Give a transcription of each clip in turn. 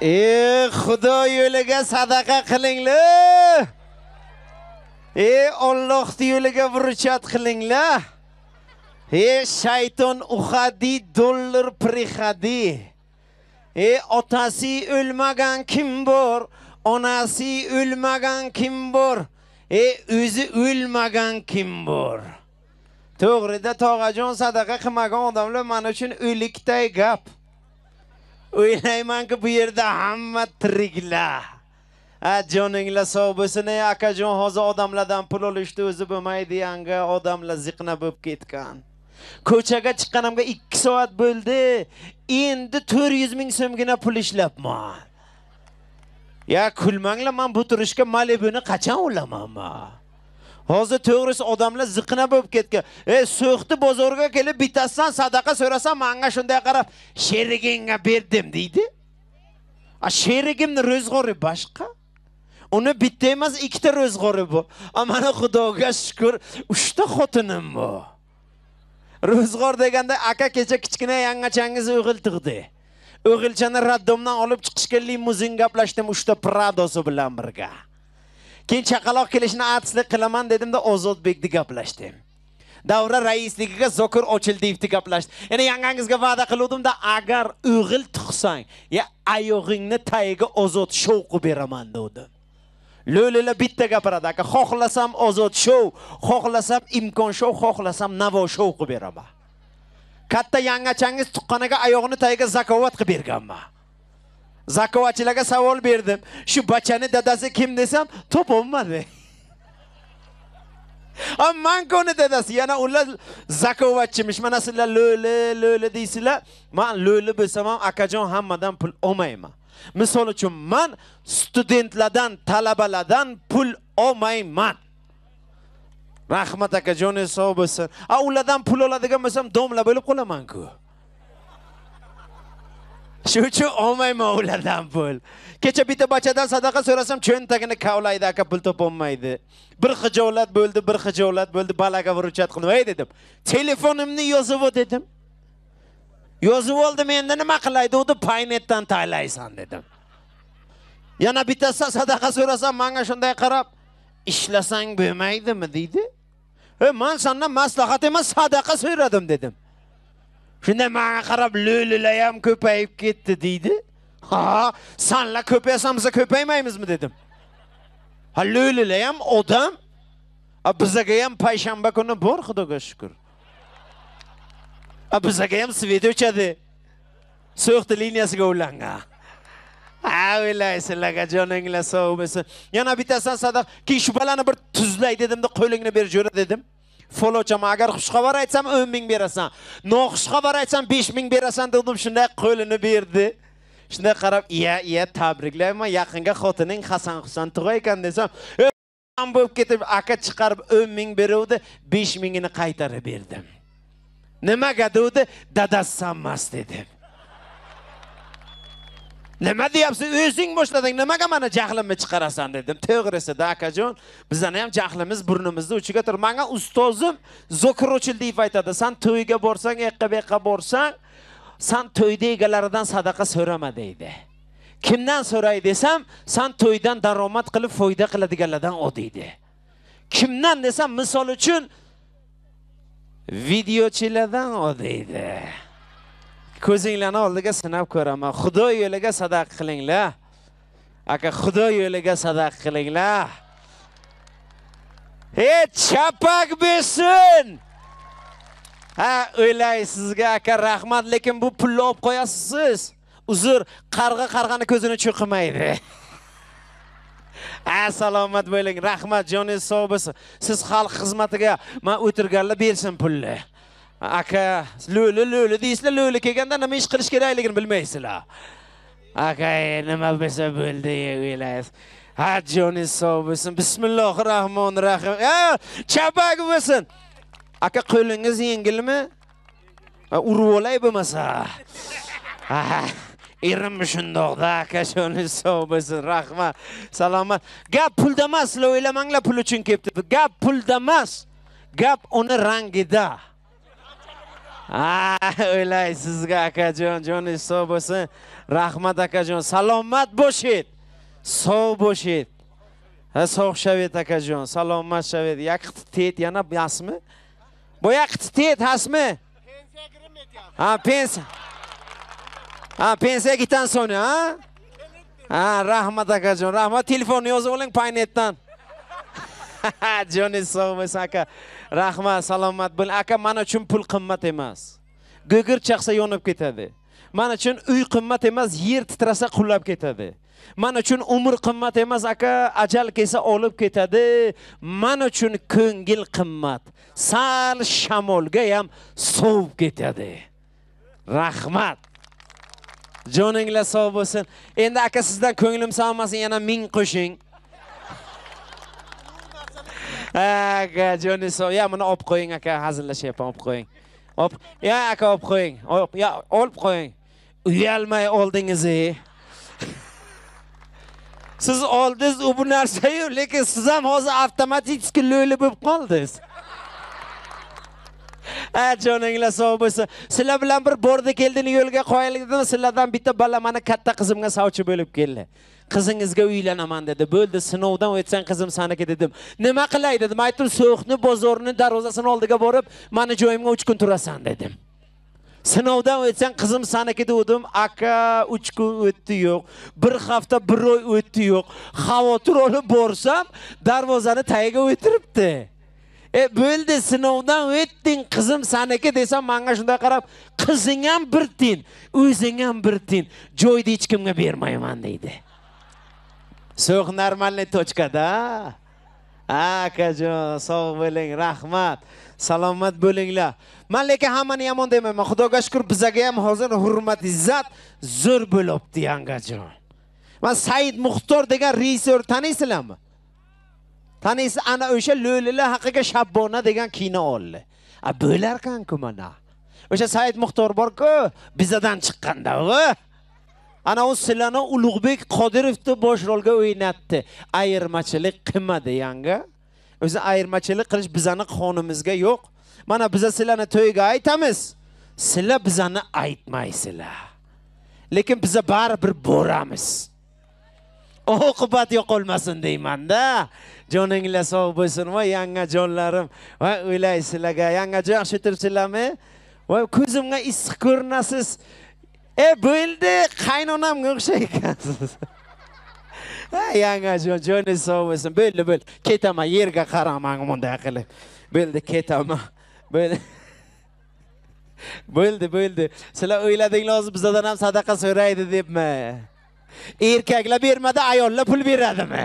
ey xudo yo'liga sadaqa qilinglar. Ey ollohni yo'liga burchat qilinglar. Ey shayton uhadi dollar prihadi. Ey otasi o'lmagan kim bor? Onasi o'lmagan kim bor? Ey o'zi o'lmagan kim bor? To'g'rida tog'ajon sadaqa qilmagan odamlar mana uchun o'likday gap. O'ylaymanki bu yerda hamma tiriklar. A joninglar sog' bo'lsin ey akajon hozir odamlardan pul olishni o'zi bo'lmaydi yangi odamlar ziqna bo'lib ketgan. Ko'chaga chiqqanimga ikki soat bo'ldi endi to'rt yuz ming so'mgina pul ishlabman ya kulmanglar man bu turishga malibuni qachon olaman man? Hozir to'g'risi odamlar ziqna bo'lib ketgan. Ey so'xti bozorga kelib bittasidan sadaqa so'rasam menga shunday qarab sherigingga berdim deydi. A sherigimni ro'zg'ori boshqa? Uni bitta emas ikkita ro'zg'ori bor a mana xudoga shukr, uchta xotinim bor ro'zg'or deganda aka kecha kichkina yangachangiz o'g'il tug'di o'g'ilchani raddomdan olib chiqishga limuzin gaplashdim uchta pradosi bilan birga. Keyin chaqaloq kelishini artistlik qilaman dedimda ozodbekni gaplashdi. Davra raisligiga zokir ochildiyevni gaplashdi. Yana yangangizga va'da qiluvdimda agar o'g'il tug'sang ya oyog'ingni tagiga ozod shov qilib beraman dedi lo'lilar bitta gapiradi aka. Xohlasam ozod shov xohlasam imkon shov xohlasam navo shov qilib beraman. Katta yangachangiz tuqqaniga oyog'ini tagiga zakovat qilib berganman. Zakovatchilarga savol berdim shu bachani dadasi kim desam topolmadi manku uni dadasi yana ular zakovatchimish mana sizlar lo'li lo'li deysizlar man lo'li bo'lsam ham akajon hammadan pul olmayman misol uchun man studentlardan talabalardan pul olmayman rahmat aka joningiz sog' bo'lsin a pul oladigan bo'lsam domla bo'lib qolamanku shu uchun olmayman oh ulardan pul kecha bitta bachadan sadaqa so'rasam cho'ntagini kavlaydi aka pul topolmaydi. Bir hijolat bo'ldi bir hijolat bo'ldi balaga vurchat qildim. Ey dedim telefonimni yozib ol dedim. Yozib oldim endi nima qilay degdi paynetdan taylaysan dedim. Yana bittasi sadaqa so'rasam manga shunday qarab ishlasang bo'lmaydimi deydi. E man sandan maslahat emas sadaqa so'radim dedim. Shunda manga qarab lo'lilar ham ko'payib ketdi deydi. Ha sanlar ko'paysam biz ko'paymaymizmi dedim. Ha lo'lilar ham odam a bizaga ham payshanba kuni bor xudoga shukur a bizaga ham svet o'chadi. So'xdi liniyasiga ulangan. Ha o'ylaysizlarga joninglar sog' bo'lsin. Yana bittasidan sadaq keyin shu balani bir tuzlay dedimda qo'lingni ber jo'ra dedim. Falonchama agar xushxabar aytsam 10 ming berasan noxushxabar aytsam 5 ming berasan dedim shunday qo'lini berdi. Shunday qarab iya iya tabriklayman yaqinga xotining hasan husan tug'a ekan desam bo'lib ketib aka chiqarib 10 ming beruvdi 5 mingini qaytarib berdim. Nimaga degdi dadasi sanmas dedim nima deyapsiz? O'zing boshlading. Nimaga mani jahlimni chiqarasan dedim. To'g'risida akajon bizani ham jahlimiz burnimizni uchiga tur. Manga ustozim Zokirovchildiyev aytadi. San to'yga borsang yoqqa bu yoqqa borsang san to'yda egalaridan sadaqa so'rama deydi. Kimdan so'ray desam san to'ydan daromad qilib foyda qiladiganlardan ol deydi. Kimdan desam misol uchun videochilardan ol deydi. Ko'zinglarni oldiga sinab ko'raman. Xudo yo'liga sadaqa qilinglar. Aka xudo yo'liga sadaqa qilinglar. E chapak bersin! Ha o'ylaysizga aka rahmat lekin bu pulni olib qo'yasiz siz uzr qarg'a qarg'ani ko'zini cho'qimaydi. Ha salomat bo'ling rahmat joningiz sog' bo'lsin. Siz xalq xizmatiga man o'tirganlar bersin pulni. Aka lo'li lo'li deysizlar lo'li kelganda nima ish qilish kerakligini bilmaysizlar. Aka nima bo'lsa bo'ldi o'ylaysiz ha joningiz sog' bo'lsin. Bismillahi rohmanir rohim chapak bo'lsin. Aka qo'lingiz yengilmi? Urib olay bo'lmasa. Erim shundoqda aka joningiz sog' bo'lsin. Rahmat salomat. Gap pulda emas sizlar o'ylamanglar pul uchun kelibdi. Gap pulda emas gap uni rangida. o'ylay sizga akajon joningiz sog' bo'lsin. Rahmat akajon salomat bo'shid sog' bo'shid ha sog' shaved akajon salomat shaved yaqti tet yana yasmi? Bu yaqti tet hasmi? Ha pensiya ha pensiya gitan soni ha? Ha rahmat akajon rahmat. Telefonni yozib oling paynetdan joningiz sog' bo'lsin aka rahmat salomat bo'ling aka mana uchun pul qimmat emas. Go'gir chaqsa yonib ketadi. Man uchun uy qimmat emas yer titrasa qulab ketadi. Man uchun umr qimmat emas aka ajal kelsa olib ketadi. Man uchun ko'ngil qimmat. Sal shamolga ham sovib ketadi. Rahmat. Joninglar sog' bo'lsin. Endi aka sizdan ko'nglim sog'masin yana ming qo'shing. Aka joningiz ya buni olib qo'ying aka hazillashyapman olib qo'ying Op, ya aka olib qo'ying. Ya olib qo'ying. Uyalmay oldingiz. Siz oldingiz u bu narsa-yu, lekin siz ham hozir avtomatik lo'li bo'lib qoldingiz. Ha, joninglar sog' bo'lsin. Sizlar bilan bir bordi keldini yo'lga qo'yaylik dedim. Sizlardan bitta bola mani katta qizimga savchi bo'lib keldi. Qizingizga uylanaman dedi. Bo'ldi sinovdan o'tsang qizim saniki dedim nima qilay dedim. Aytdim so'xni bozorni darvozasini oldiga borib mani joyimga uch kun turasan dedim. Sinovdan o'tsang qizim saniki dedim. Aka uch kun o'tdi yo'q. Bir hafta bir oy o'tdi yo'q. Xavotir olib borsam darvozani tagiga o'tiribdi. E bo'ldi sinovdan o'tding qizim saniki desam manga shunday qarab qizing ham bir tiyin o'zing ham bir tiyin joyni hech kimga bermayman deydi. So'q нормальный точкада. Akajon, sog' bo'ling, rahmat. Salomat bo'linglar. Men lekin hammani yomon demayman. Xudoga shukr, bizaga ham hozir hurmat, izzat zo'r bo'libdi, yangajon. Men Said Muxtor degan rejissyor taniysizlarmi? Taniysiz, ana o'sha lo'lilar haqiga Shabbona degan kino oldi. A bo'lar ku mana. O'sha Said Muxtor bor-ku, bizadan chiqqanda, o'g'i. Ana u sizlarni ulug'bek qodirovni bosh rolga o'ynatdi. Ayirmachilik qilmadi yanga o'zi ayirmachilik qilish bizani qonimizga yo'q. Mana biza sizlarni to'yga aytamiz. Sizlar bizani aytmaysizlar. Lekin biza baribir boramiz. Oh, Oqibat yo'qolmasin deymanda. Joninglar sog' bo'lsin voy yanga jonlarim. Voy o'ylaysizlarga yangajon yaxshi o'tiribsizlarmi voy ko'zimga issiq ko'rinasiz. E bo'ldi qaynonamga o'xshaykansiz yangajon joningiz sog' bo'lsin bo'ldi bo'ldi ketaman yerga qaramang bunday qilib. Bo'ldi ketaman. Bo'ldi bo'ldi bo'ldi sizlar o'yladinglar hozir bizdan ham sadaqa so'raydi debmi? Erkaklar bermadi ayollar pul beradimi?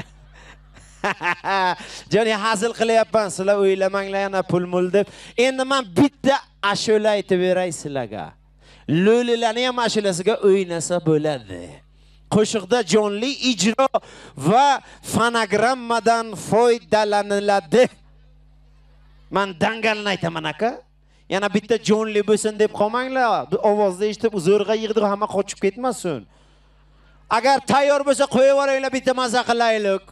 Joni hazil qilyapman. Sizlar o'ylamanglar yana pul mul deb. Endi man bitta ashula aytib beray sizlarga. Lo'lilarni ham ashulasiga o'ynasa bo'ladi. Qo'shiqda jonli ijro va fonogrammadan foydalaniladi. Man dangalni aytaman aka. Yana bitta jonli bo'lsin deb qolmanglar. Ovozni eshitib zo'rg'a yig'di hamma qochib ketmasin. Agar tayyor bo'lsa qo'yib yuboraylik bitta maza qilaylik.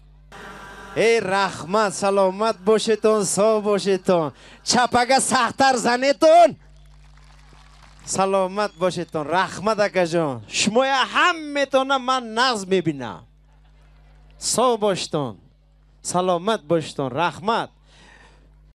Ey rahmat salomat bo'sheton sog' bo'sheton. Chapaga saxtar zaneton. سلامت باشیدتون رحمت اکا جان. شما همتون من نغز می‌بینم. سا باشتون. سلامت باشتون رحمت.